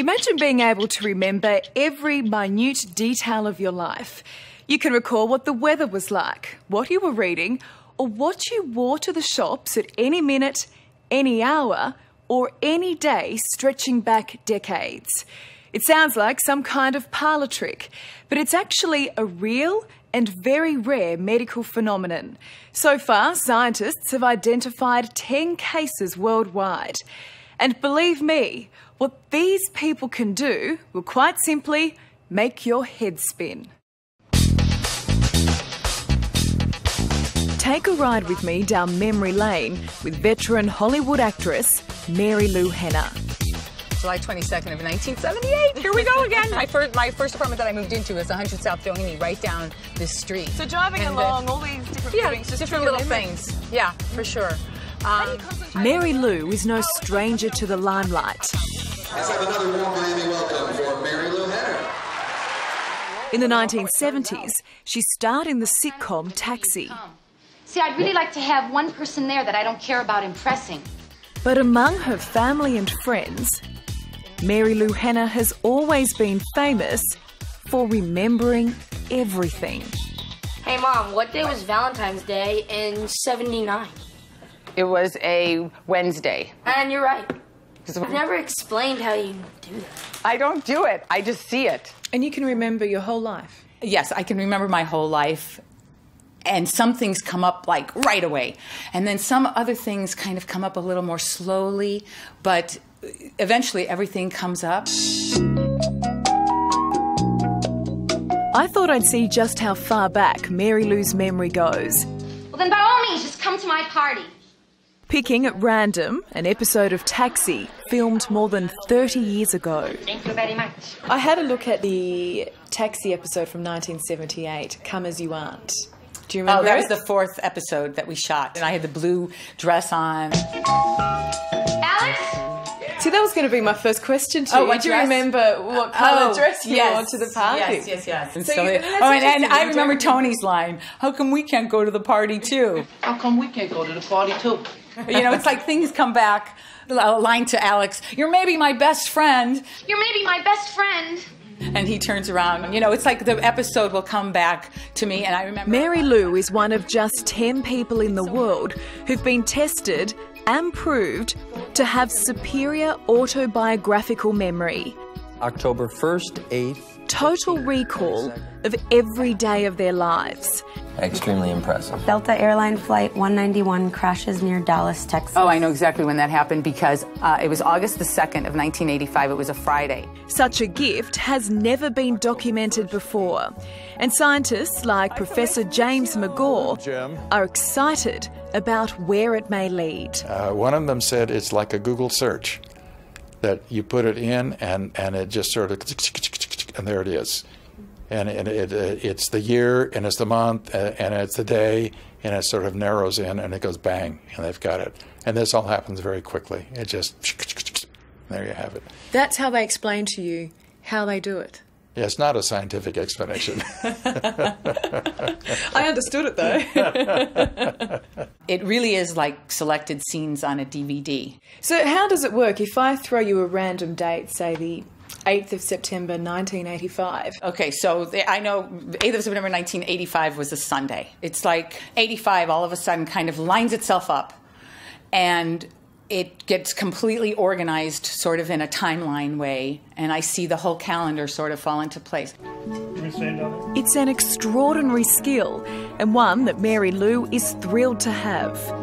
Imagine being able to remember every minute detail of your life. You can recall what the weather was like, what you were reading, or what you wore to the shops at any minute, any hour, or any day stretching back decades. It sounds like some kind of parlour trick, but it's actually a real and very rare medical phenomenon. So far, scientists have identified 10 cases worldwide. And believe me, what these people can do will quite simply make your head spin. Take a ride with me down memory lane with veteran Hollywood actress Marilu Henner. July 22nd of 1978. Here we go again. my first my first apartment that I moved into was 100 South Doheny, right down this street. So driving And, uh, along, all these different Yeah, things, just different little memories. things. Yeah, for sure. Um, Marilu is no stranger to the limelight. Let's have another warm Miami welcome for Marilu Henner. In the 1970s, she starred in the sitcom Taxi. See, I'd really like to have one person there that I don't care about impressing. But among her family and friends, Marilu Henner has always been famous for remembering everything. Hey mom, what day was Valentine's Day in 79? it was a Wednesday. And you're right. I've never explained how you do that. I don't do it. I just see it. And you can remember your whole life. Yes, I can remember my whole life. And some things come up like right away. And then some other things kind of come up a little more slowly, but eventually everything comes up. I thought I'd see just how far back Marilu's memory goes. Well, then by all means, just come to my party. Picking at random an episode of Taxi filmed more than 30 years ago. Thank you very much. I had a look at the Taxi episode from 1978, Come As You Aren't. Do you Oh, remember that was the fourth episode that we shot. And I had the blue dress on. Alex? See, that was going to be my first question to Oh, you. what Do you dress? remember what oh, colour Oh, dress you yes. wore to the party? Yes, yes, yes. And So so you- it- oh, and, and. I remember Tony's line. How come we can't go to the party too? How come we can't go to the party too? You know, it's like things come back. A line to Alex. You're maybe my best friend. You're maybe my best friend. And he turns around. And you know, it's like the episode will come back to me. And I remember. Mary Lou is one of just 10 people in the world who've been tested and proved to have superior autobiographical memory, October 1st, 8th. total recall of every day of their lives. Extremely impressive. Delta Airline Flight 191 crashes near Dallas, Texas. oh, I know exactly when that happened because uh, it was August the 2nd of 1985. It was a Friday. Such a gift has never been documented before, and scientists like Professor James McGaugh Jim. are excited about where it may lead. Uh, one of them said it's like a Google search that you put it in and, and it just sort of and there it is. And, and it, it, it's the year and it's the month uh, and it's the day and it sort of narrows in and it goes bang and they've got it. And this all happens very quickly. It just there you have it. That's how they explain to you how they do it. Yeah, it's not a scientific explanation. I understood it though. It really is like selected scenes on a DVD. so, how does it work? If I throw you a random date, say the 8th of September 1985, Okay, so the, I know 8th of September 1985 was a Sunday. It's like 85 all of a sudden kind of lines itself up and it gets completely organized sort of in a timeline way and I see the whole calendar sort of fall into place. it's an extraordinary skill and one that Marilu is thrilled to have.